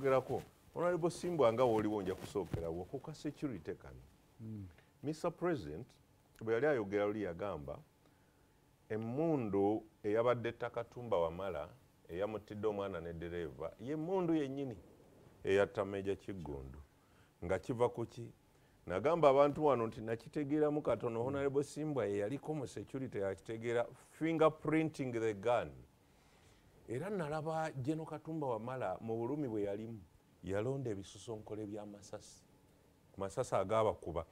okwogerako honorable simbwa nga wooliwo nja kusookerawo kuka security kano. Mr president bwe yali ayogera luli yagamba emmundu eyabadde takatumba wamala eyamutidde omwana ne dereeva ye emmundu yennyini eyatta meja kiggundu. Nga kiva ku ki? Nagamba abantu wano nti nakitegeeramu katono. Honorable simbwa ye yaliko mu security yakitegeera fingerprinting the gun era nalaba jeno katumba wamala mu bulumi bwe yalimu yalonda ebisusonkole by'amasasi masasi. Agabakuba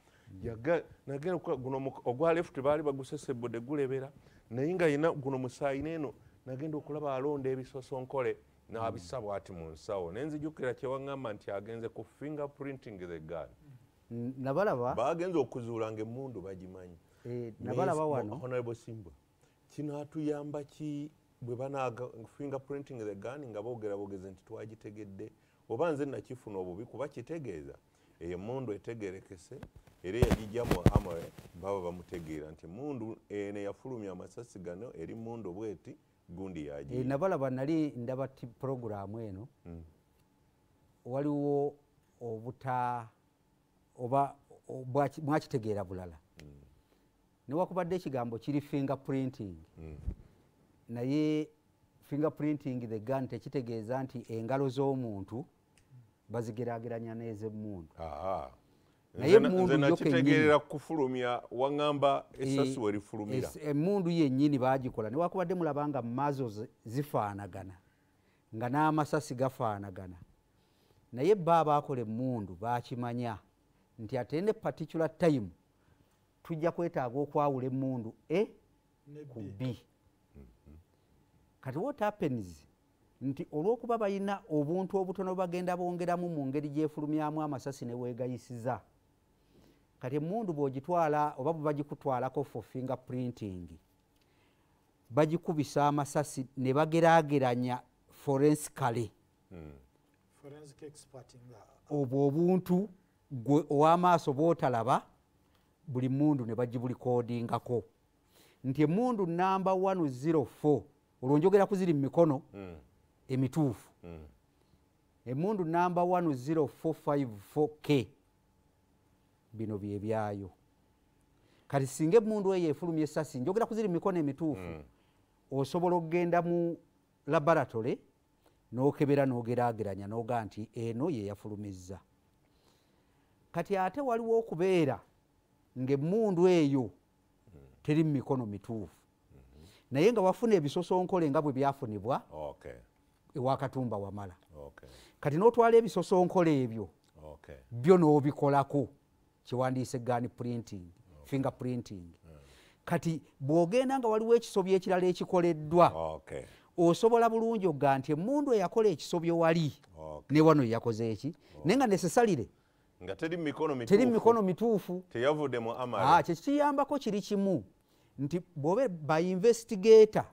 nagenda guno ogwa lefuti baali bagusesebudde gulebera. Naye nga yina guno musaayi neeno nagenda okulaba alonda ebisosonkole n'abisa bwati mu nsawo. Nenzijukira kyewaŋŋamba nti agenze ku fingerprinting the gun. Nabalaba. Bagenze okuzuula nga emmundu bagimanyi. Eh, nabalaba wano. Honorable simbwa kinaatuyamba ki bwe fingerprinting the gun nga boogera bogeze nti twagitegedde oba nze nakifuna obubi kuba kitegeeza eyo emundu etegerekese era eyagijja mu amore baba bamutegeera nti emundu eno eyafulumya amasasi gano eri mundu bweti gundi Eh, yaji nabalaba nali ndaba ti puroguramu eno waliwo obuta oba mwakitegeera bulala. Newakubadde ekigambo kiri fingerprinting naye fingerprinting the gun tekitegeeza nti engalo z'omuntu bazigerageranya n'ez'emmundu Naye emmundu nze yo nakitegeerera kufulumya waŋŋamba esasi werifulumira es- emmundu yennyini bagikola newakubadde mulaba nga maazo zi- zifaanagana nga n'amasasi gafaanagana. Naye ba abakola emmundu bakimanya nti ate ne particular time tujja kwetaaga okwawula emmundu e? Ku b kati what happens? Nti olw'okuba balina obuntu obutono bagenda bongeramu mu ngeri gyefulumyamu amasasi ne weegayisiza. Kati emundu bwogitwala oba bwe bagikutwalako for fingerprinting bagikubisa amasasi ne bageraageranya forensically. Nga obwo obuntu gwe ow'amaaso bw'otalaba buli mundu ne bagibulikoodingako nti emundu namba 104 olwo njogera ku ziri mu mikono emituufu. Emundu namba 10454k bino bye byayo. Kati singa emundu eyo efulumya esasi njogera ku ziri mu mikono emituufu osobola okugenda mu laboratory n'okebera n'ogeraageranya n'oga nti eno ye yafulumizza. Kati ate waliwo okubeera ng'emmundu eyo teri mu mikono mituufu naye nga wafuna ebisosonkole nga bwe byafunibwa okay ewakatumba wamala. Okay kati n'otwala ebisosonkole ebyo byo n'obikolako kiwandiise gani printing finger printing. Kati bw'ogenda nga waliwo ekisobyo ekirala ekikoleddwa okay osobola bulungi okuga nti emundu eyakola ekisobyo wali okay ne wano yakoze eki? Naye nga nesesalire. Nga teri mu mikono mituufu. Ah, kyekiyambako kiri kimu nti bwobe bainvestigator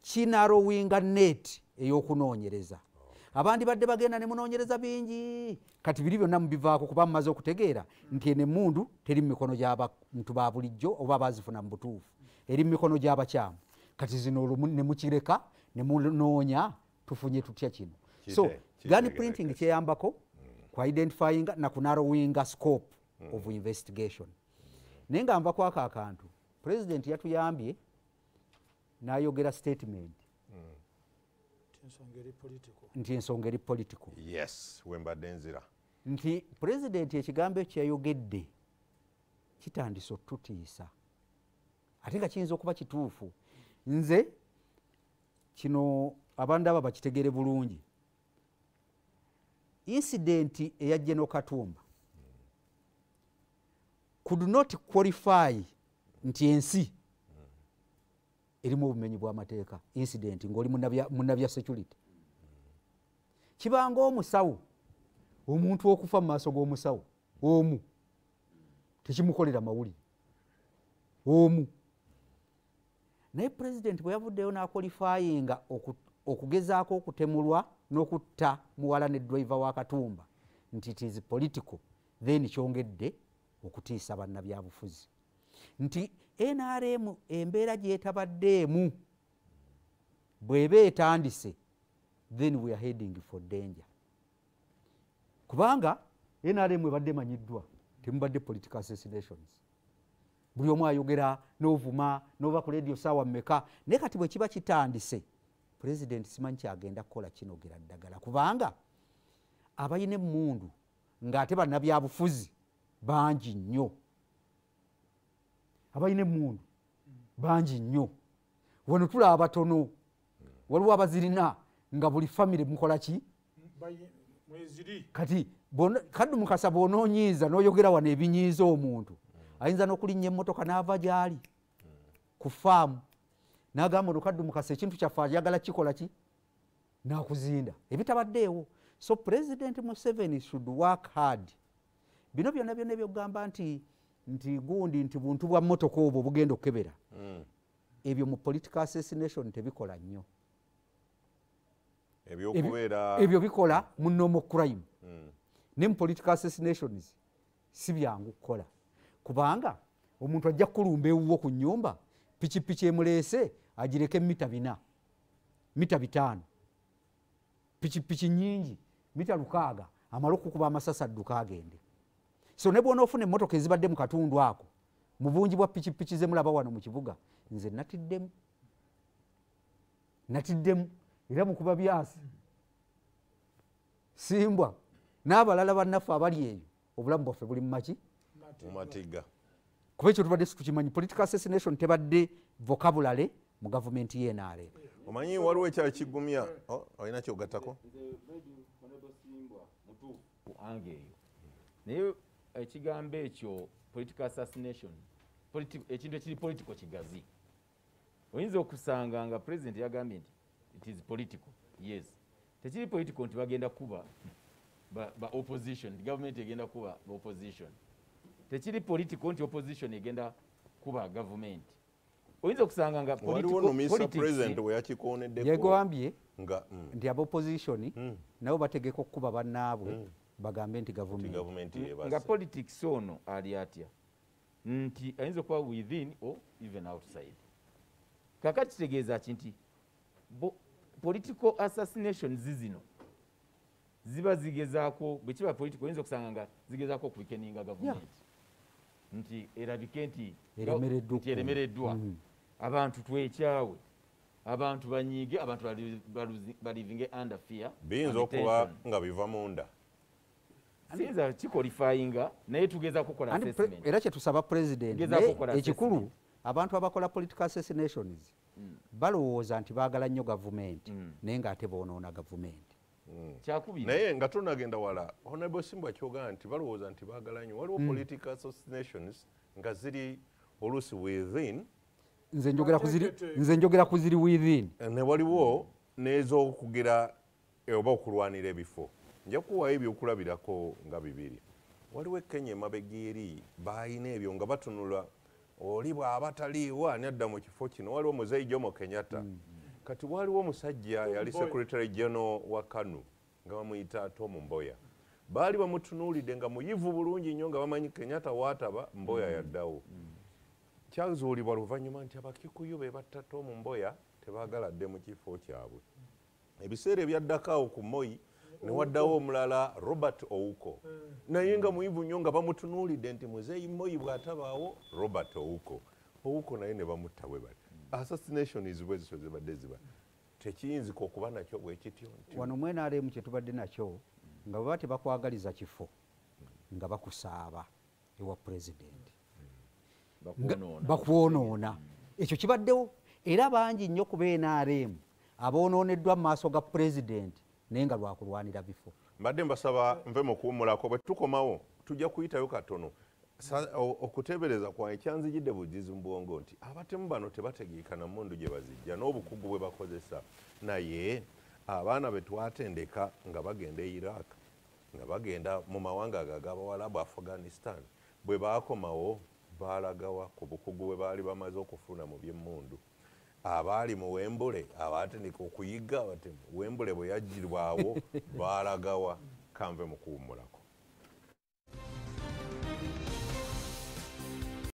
kinarowinga net ey'okunoonyereza. Abandi badde bagenda ne munoonyereza bingi. Kati biri byonna mubivaako kuba mumaze okutegeera nti eno emundu teri mu mikono gy'abantu ba bulijjo oba bazifuna mu butuufu. Eri mu mikono gy'abakyamu kati zino olumu ne mukireka ne munoonya tufunye tutya kino. So kitegerekese. printing kyeyambako ku identifying na ku narrowinga scope of investigation. Naye nga nva kwako akantu president yatuyambye n'ayogera statement. Nti ensonga eri political. Yes wembadde nzira. Nti pulezidenti ekigambo ekyo kyeyayogedde kitandise otutiisa ate nga kiyinza okuba kituufu. Nze kino abantu aba bakitegere bulungi. Insidenti eya geno katumba could not qualify nti ensi erimu obumenyi bw'amateeka incident ng'oli munabya- security. Kibanga omusawo omuntu okufa mu maaso g'omusawo omu tekimukolera mawulire omu. Naye pulezidenti bwe yavuddeyo n'akolifayinga oku- okugezaako okutemulwa n'okutta muwala ne driver wa katumba nti it is political then kyongedde okutiisa bannabyabufuzi nti nrm embeera gyetabaddeemu bw'eba etandise then we are heading for danger. Kubanga nrm ebadde emanyiddwa temubadde political assassinations. Buli omu ayogera novuma nova ku radio saawa mmeka naye kati bwe kiba kitandise pulezidenti simanyi kyagenda kukola kinogera ddagala. Kubanga abalina emundu ng'ate bannabyabufuzi bangi nnyo abalina emundu bangi nnyo. Wano tulaba abatono waliwo abazirina nga buli famire mukola ki? Kati kaddu mukasa bw'onoonyiiza n'oyogera wano ebinyiiza omuntu ayinza n'okulinnya emmotoka n'ava gy'ali ku faamu n'agamba ono kaddu mukasa ekintu kyaffe ayagala kikola ki? N'akuzinda. Ebitabaddeewo so president museveni should work hard. Bino byonna byonna ebyokugamba nti nti gundi nti buntu bwa mmotoka obwo bugenda okukebera. Ebyo mu political assassination tebikola nnyo. Ebyo bikola mu normal crime. Ne mu political assassinations si byangu kukola. Kubanga omuntu ajja kukulumba ewuwo ku nyumba pikipiki emuleese agireke mita bina mita bitaano. Pikipiki nyingi mita lukaaga amale okukuba amasasi adduka agende so ne bwona ofuna emmotoka ezibadde mu katundu ako mu bungi bwa pikipiki zemulaba wano mu kibuga nze natiddemu. Natiddemu. Era mukuba byasi. Simbwa. N'abalala bannaffe abali eyo obulamu bwaffe buli mumaki mu matiga. Kuba ekyo tubadde situkimanyi political assassination tebadde vocabulary mu gavumenti yenrm omanyi waliwo ekyali kigumya? Oh, olina kyogattako? Ange eyo? Naye ekigambo ekyo political assassination ekintu ekiri political kigazi. Oyinza okusanga nga president yagambye nti it is political yes. Tekiri political nti bagenda kuba ba, opposition nti gavumenti egenda kuba ba opposition. Tekiri political nti opposition egenda kuba gavumenti oyinza okusanga nga yegambye nga mm, nti abaopposition Mm. nabo bategeka okukuba bannaabwe bagambe nti ti gavumenti gavumenti nga politics ono ali atya? Nti ayinza okuba within or even outside? Kakati kitegeeza ki nti bo- political assassinations zino ziba zigezaako bwe kiba political oyinza okusanga nga zigezaako okuwikeninga gavumenti nti erabike nti Eremereddwa Mhm. abantu twekyawe. Abantu banyiige abantu balivinge under fear. Biyinza okuba nga biva munda siyinza kikolifayinga naye tugeza kukola era kyetusaba president ekikulu abantu abakola political assassinations balowooza nti baagala nnyo gavumenti Mm. naye ngaate boonoona gavumenti kyakubiri? Naye nga tonagenda wala honorable simbwa kyogamba nti balowooza nti baagala nnyo. Waliwo political assassinations nga ziri oluusi within. Nze njogera ku ziri- nze njogera ku ziri within. Ne waliwo n'ez'okugira oba okulwanira ebifo nja kuwayo ebyokulabirako nga bibiri. Waliwo ekenya emabega eri baalina ebyo nga batunula oli bw'aba taliiwo ani adda mu kifo kino? Waliwo muzeyi jomo kenyatta. Kati waliwo omusajja yali secretary general wa kanu nga bamuyita tom mboya. Baali bamutunuulidde nga muyivu bulungi nnyo nga bamanyi kenyatta waataba mboya yaddawo. Kyazuulibwa luvannyuma nti abakikuyu be batta tom mboya tebaagala dde mu kifo kyabwe. Ebiseera ebyaddako awo ku moyi ne waddawo omulala robert ouko. Naye nga muyivu nnyo nga bamutunuulidde nti muzeeyi moyi bw'atabaawo robert ouko. Ouko naye ne bamutta bwe bati assassinations bwe zityo zibadde ziba. Tekiyinzika okuba nakyo bwe kityo nti wano mu nrm kyetubadde nakyo nga bwe ba tebakwagaliza kifo nga bakusaaba ewa pulezidenti. Bakwonoona ekyo kibaddewo. Era bangi nnyo ku bnrm abonooneddwa mu maaso ga pulezidenti naye nga lwakulwanira bifo. Mbadde mbasaba nve mukuwumulako bwe tukomawo tujja kuyitayo katono. Okuteebereza kwange kyanzijidde bujizi mu bwongo nti abatemu bano tebategeeka na mundu gye bazijja n'obukugu bwe bakozesa. Naye abaana be twatendeka nga bagenda e iraq nga bagenda mu mawanga ago ag'abawalabu afghanistan bwe baakomawo baalagawa ku bukugu bwe baali bamaze okufuna mu byemmundu abaali mu wembule abatendeka okuyiga wembule bwe yagirwawo baalagawa kanve mu kuwumulako